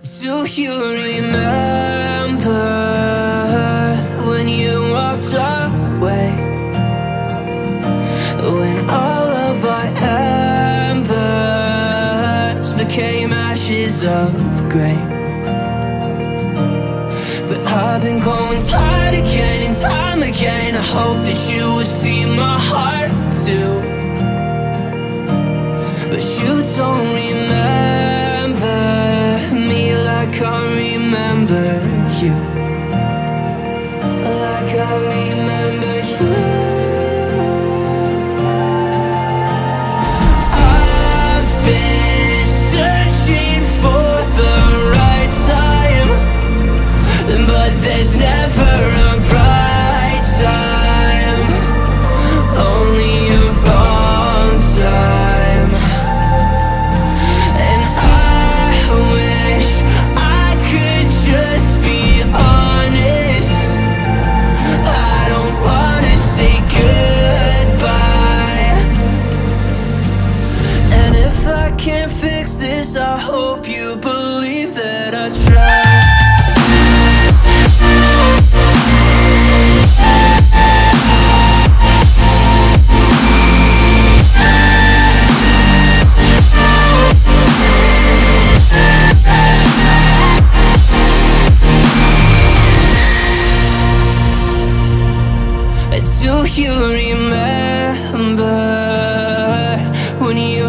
Do you remember when you walked away? When all of our embers became ashes of grey. But I've been going time again and time again. I hope that you will see my heart too. But you don't I remember you.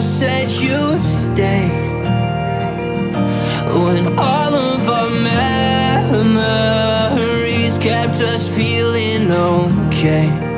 Said you'd stay? When all of our memories kept us feeling okay.